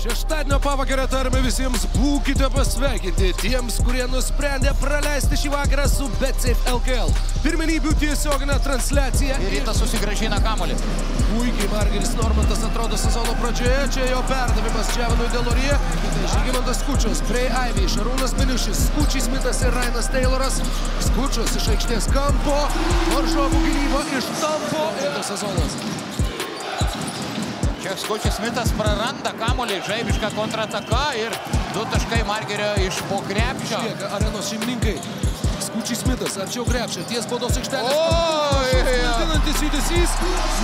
Šeštadienio pavakarę tarme visiems būkite pasveikinti tiems, kurie nusprendė praleisti šį vakarą su BetSafe LKL. Pirmenybių tiesioginę transliaciją. Ir rytas susigražina kamolį. Puikiai Margeris Normantas atrodo sezono pradžioje. Čia jo perdavimas Čiavinui Delorie. Žygimantas Skučius, prie Aivy, Šarūnas Miliušis, Skučiai Smithas ir Rainas Tayloras. Skučius iš aikštės kampo, varžovų gynyba iš tampo. Ir sezonas. Skučius Smithas praranda kamolį, žaibišką kontrataka ir du taškai Margerio iš po krepšio. Lieka arenos šeimininkai. Skučiai Smithas arčiau krepšio, ties baudos aikštelės. Klaidinantis judesys.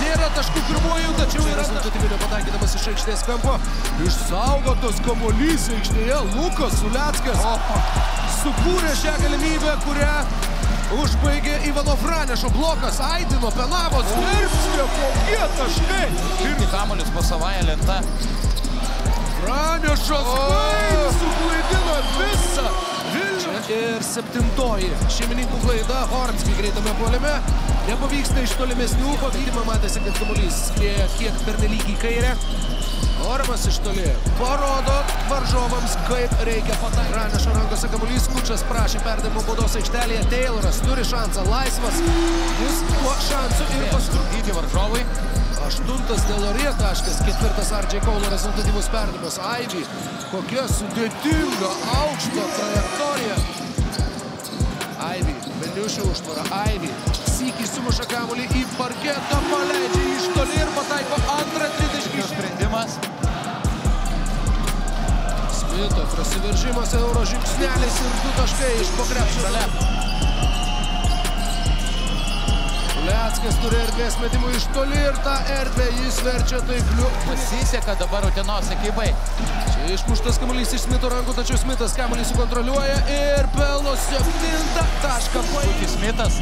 Nėra taškų pirmojų, tačiau yra rezultatyvinio pataikydamas iš aikštės kampo. Išsaugotas kamuolys aikštėje. Lukas Suleckas sukūrė šią galimybę, kurią užbaigė Ivano Franešo blokas. Aidino Penavos virpstė, kokie taškai. Ir Kamuolis po savąją lentą. Visą Vilnių. Ir septintoji šeimininkų klaida Hornski greitame puolime. Nepavyksta iš tolimesnių, pavydimą matėsi, kad kamuolys skrieja kiek pernelyg į kairę. Ormas iš toli parodo varžovams, kaip reikia pataikyti. Praneša rankose kamuolys, Kučas prašė perdavimo baudos aikštelėje. Tayloras turi šansą, laisvas. Jis tuo šansu ir pastrukdyti. Dyti varžovai. Aštuntas Delorie taškas, ketvirtas Ardžiai Kaulo rezultatyvus perdavimas. Aidžiai, kokia sudėtinga aukšto trajektorija. Beniušio užtvara, Aivi. Sykį sumuša kamuolį į parketą, paleidžia iš toli ir pataiko antrą tritaškį. Sprendimas. Smito prasiveržimas euro žingsnelis ir du taškai iš pokrepšio. Leckas turi erdvės metimų iš toli ir tą erdvę jis verčia taikliu. Pasiseka dabar Utenos ekipai. Čia išmuštas kamuolys iš Smito rankų, tačiau Smitas kamuolį sukontroliuoja ir pelno septintą tašką. Skučius Smithas.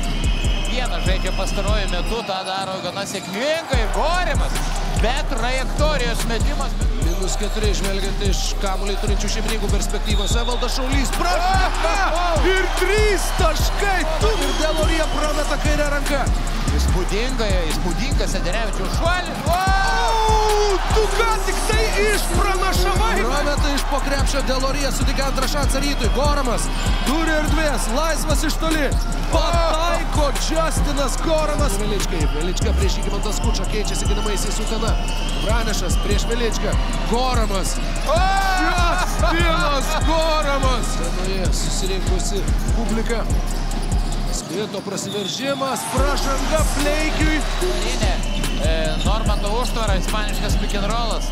Vieną žaidžia pastaruoju metu, tą daro gana sėkmingai. Gorimas. Bet trajektorijos metimas. Minus keturi žvelgiant iš kamuolį turinčių šeimininkų perspektyvos. Evaldas Šaulys prašaka ir trys taškai. Tu ir Delorija prameta kairę ranką. Įspūdingai, įspūdingas Sederevičiaus šuolis. Au, tu ką tik tai išpranašavai. Prameta iš po krepšio Delorija sutikė antrą šansą rytui. Goramas turi erdvės, laisvas iš toli. Pataiko Justinas Goramas. Veličkai, Velička prieš Įgymantas Kučą keičiasi ginamaisiais Utena. Pranešas prieš Veličką. Goramas. Justinas Goramas. Senoje susirinkusi publika. Smito prasiveržimas, pražanga Pleikiui. Linė. E, Normanto užtvara, ispaniškas pick and rollas.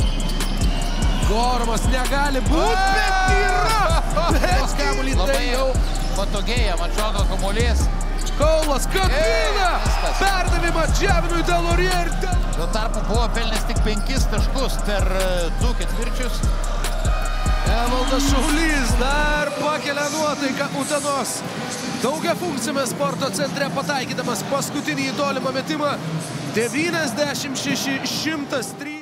Goramas negali būti, bet yra! Bet kamuolį tai jau patogiai, atšoka kamuolys. Kaulas kabina! Perdavimą Džiavinui Delorie ir Del... Tuo tarpu buvo pelnęs tik penkis taškus per e, du ketvirčius. Evaldas Šaulys dar pakelia nuotaiką Utenos. Daugia funkcijame sporto centre pataikydamas paskutinį į tolimą metimą. 96-103.